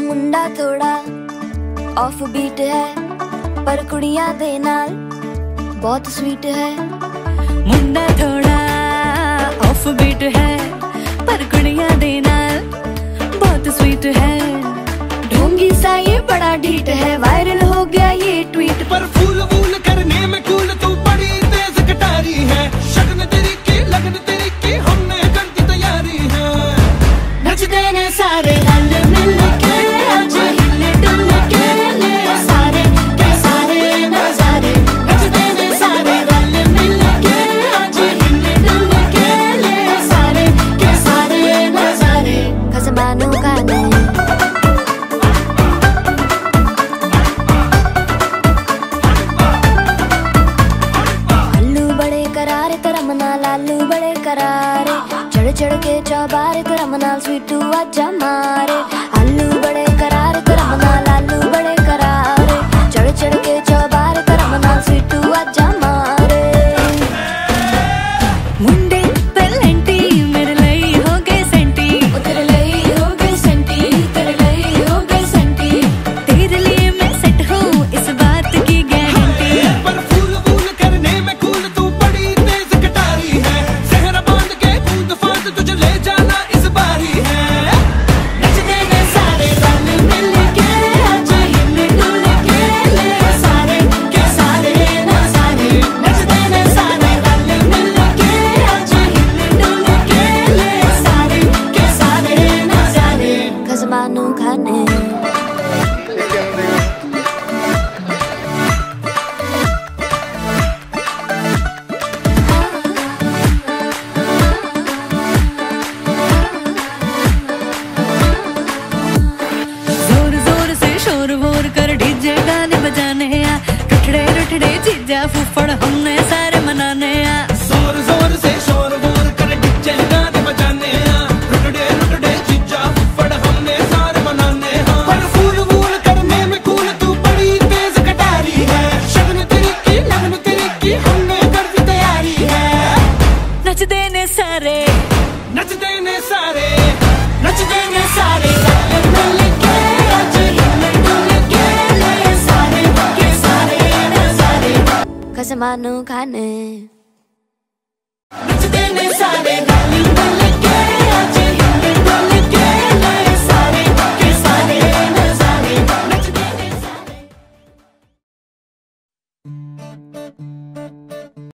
मुंडा थोड़ा of beat है पर ਕੁੜੀਆਂ दे नाल बहुत स्वीट है मुंडा थोड़ा ऑफ़ बीट है पर कुड़िया दे नाल बहुत स्वीट है ढोंगी सा ये बड़ा ढीट है वायरल हो गया ये ट्वीट पर फूल फूल ਚੜ ਕੇ ਚਾਬਾਰ ਕਰਮ ਨਾਲ ਸਵੀਟੂ ਆਜਾ ਮਾਰੇ। ਆਲੂ ਬੜੇ devil for semanu kane Nutsu tenen sa